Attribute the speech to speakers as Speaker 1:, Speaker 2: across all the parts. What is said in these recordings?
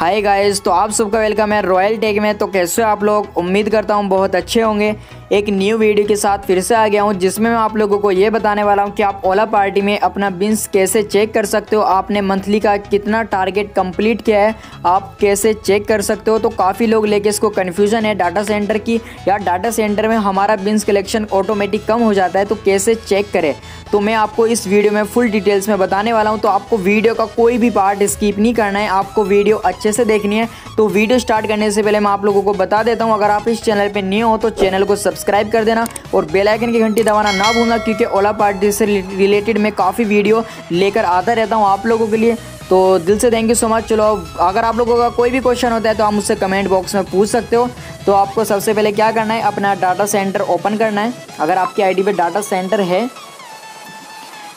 Speaker 1: Hi guys तो आप सबका वेलकम है रॉयल टेक में। तो कैसे हो आप लोग? उम्मीद करता हूँ बहुत अच्छे होंगे। एक न्यू वीडियो के साथ फिर से आ गया हूँ, जिसमें मैं आप लोगों को ये बताने वाला हूँ कि आप ओला पार्टी में अपना बिन्स कैसे चेक कर सकते हो, आपने मंथली का कितना टारगेट कंप्लीट किया है, आप कैसे चेक कर सकते हो तो काफ़ी लोग लेके इसको कन्फ्यूज़न है डाटा सेंटर की, या डाटा सेंटर में हमारा बिन्स कलेक्शन ऑटोमेटिक कम हो जाता है तो कैसे चेक करें? तो मैं आपको इस वीडियो में फुल डिटेल्स में बताने वाला हूँ तो आपको वीडियो का कोई भी पार्ट स्कीप नहीं करना है, आपको वीडियो अच्छे से देखनी है। तो वीडियो स्टार्ट करने से पहले मैं आप लोगों को बता देता हूँ, अगर आप इस चैनल पर न्यू हो तो चैनल को सब्सक्राइब कर देना और बेलाइकन की घंटी दबाना ना भूलना, क्योंकि ओला पार्टी से रिलेटेड मैं काफ़ी वीडियो लेकर आता रहता हूँ आप लोगों के लिए। तो दिल से थैंक यू सो मच चलो अगर आप लोगों का कोई भी क्वेश्चन होता है तो आप मुझसे कमेंट बॉक्स में पूछ सकते हो। तो आपको सबसे पहले क्या करना है? अपना डाटा सेंटर ओपन करना है। अगर आपकी आईडी पे डाटा सेंटर है,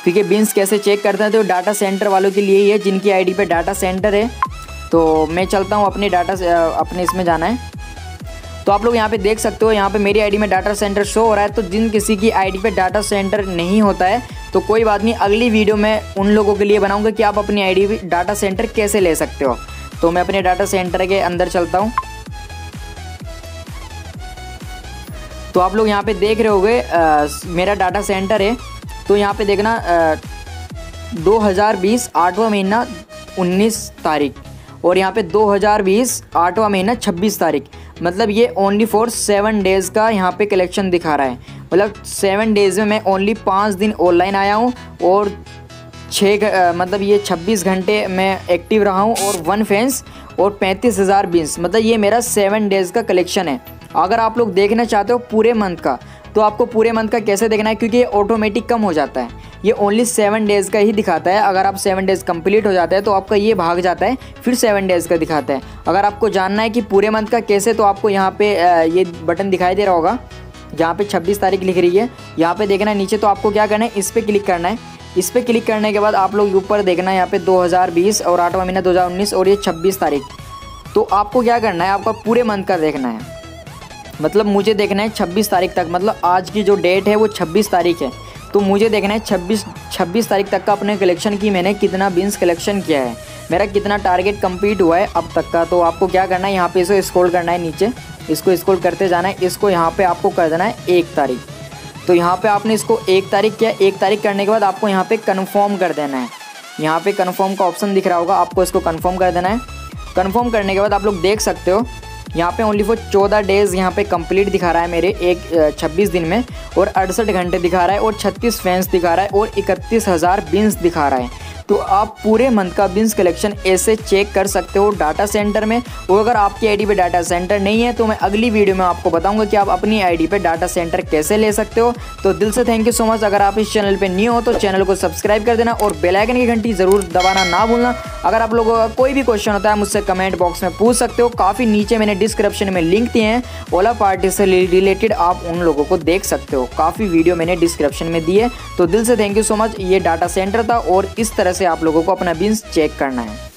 Speaker 1: क्योंकि बिन्स कैसे चेक करते हैं तो डाटा सेंटर वालों के लिए ही है, जिनकी आईडी पे डाटा सेंटर है। तो मैं चलता हूँ, अपने डाटा अपने इसमें जाना है। तो आप लोग यहाँ पे देख सकते हो, यहाँ पे मेरी आईडी में डाटा सेंटर शो हो रहा है तो जिन किसी की आईडी पे डाटा सेंटर नहीं होता है तो कोई बात नहीं, अगली वीडियो में उन लोगों के लिए बनाऊँगा कि आप अपनी आईडी डाटा सेंटर कैसे ले सकते हो। तो मैं अपने डाटा सेंटर के अंदर चलता हूँ। तो आप लोग यहाँ पे देख रहे होगे मेरा डाटा सेंटर है तो यहाँ पे देखना दो हज़ार बीस, आठवां महीना, उन्नीस तारीख, और यहाँ पे 2020 आठवां महीना 26 तारीख। मतलब ये ओनली फॉर सेवन डेज़ का यहाँ पे कलेक्शन दिखा रहा है। मतलब सेवन डेज़ में मैं ओनली पाँच दिन ऑनलाइन आया हूँ और छः मतलब ये छब्बीस घंटे मैं एक्टिव रहा हूँ और वन फैंस और पैंतीस हज़ार बीस मतलब ये मेरा सेवन डेज़ का कलेक्शन है। अगर आप लोग देखना चाहते हो पूरे मंथ का तो आपको पूरे मंथ का कैसे देखना है? क्योंकि ये ऑटोमेटिक कम हो जाता है। ये ओनली सेवन डेज़ का ही दिखाता है। अगर आप सेवन डेज़ कंप्लीट हो जाता है तो आपका ये भाग जाता है, फिर सेवन डेज़ का दिखाता है। अगर आपको जानना है कि पूरे मंथ का कैसे तो आपको यहाँ पे ये बटन दिखाई दे रहा होगा, जहाँ पे 26 तारीख लिख रही है। यहाँ पे देखना है, नीचे तो आपको क्या करना है, इस पर क्लिक करना है। इस पर क्लिक करने के बाद आप लोग ऊपर देखना है, यहाँ पे 2020 और आठवां महीना 2019 और ये 26 तारीख। तो आपको क्या करना है, आपका पूरे मंथ का देखना है। मतलब मुझे देखना है 26 तारीख तक मतलब आज की जो डेट है वो 26 तारीख है। तो मुझे देखना है 26 26 तारीख तक का अपने कलेक्शन की मैंने कितना बिन्स कलेक्शन किया है। मेरा कितना टारगेट कंप्लीट हुआ है अब तक का। तो आपको क्या करना है, यहाँ पे इसे स्क्रॉल करना है नीचे। इसको स्क्रॉल करते जाना है। इसको यहाँ पे आपको कर देना है एक तारीख। तो यहाँ पे आपने इसको एक तारीख किया। एक तारीख करने के बाद आपको यहाँ पे कन्फर्म कर देना है। यहाँ पे कन्फर्म का ऑप्शन दिख रहा होगा। आपको इसको कन्फर्म कर देना है। कन्फर्म करने के बाद आप लोग देख सकते हो यहाँ पे ओनली फॉर चौदह डेज़ यहाँ पे कंप्लीट दिखा रहा है मेरे, एक छब्बीस दिन में, और अड़सठ घंटे दिखा रहा है, और छत्तीस फैंस दिखा रहा है, और इकतीस हज़ार बिन्स दिखा रहा है। तो आप पूरे मंथ का बिन्स कलेक्शन ऐसे चेक कर सकते हो डाटा सेंटर में। और अगर आपकी आईडी पे डाटा सेंटर नहीं है तो मैं अगली वीडियो में आपको बताऊँगा कि आप अपनी आईडी पे डाटा सेंटर कैसे ले सकते हो। तो दिल से थैंक यू सो मच अगर आप इस चैनल पर न्यू हो तो चैनल को सब्सक्राइब कर देना और बेलाइकन की घंटी ज़रूर दबाना ना भूलना। अगर आप लोगों का कोई भी क्वेश्चन होता है मुझसे कमेंट बॉक्स में पूछ सकते हो। काफ़ी नीचे मैंने डिस्क्रिप्शन में लिंक दिए हैं। ओला पार्टी से रिलेटेड आप उन लोगों को देख सकते हो। काफ़ी वीडियो मैंने डिस्क्रिप्शन में दी है तो दिल से थैंक यू सो मच ये डाटा सेंटर था और इस तरह से आप लोगों को अपना बीन्स चेक करना है।